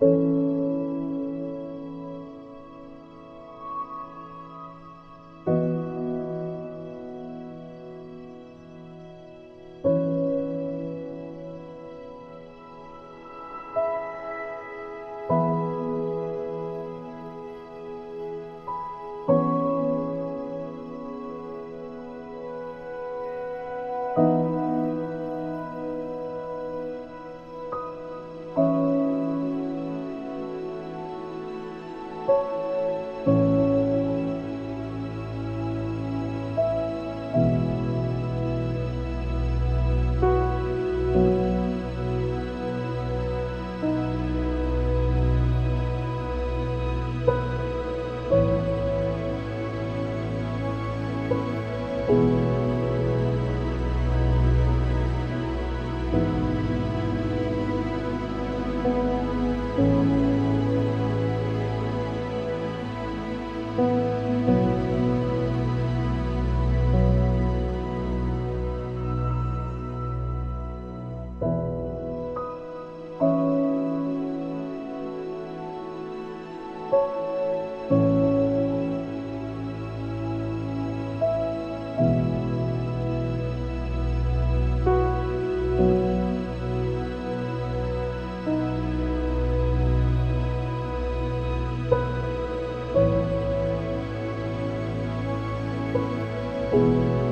you Música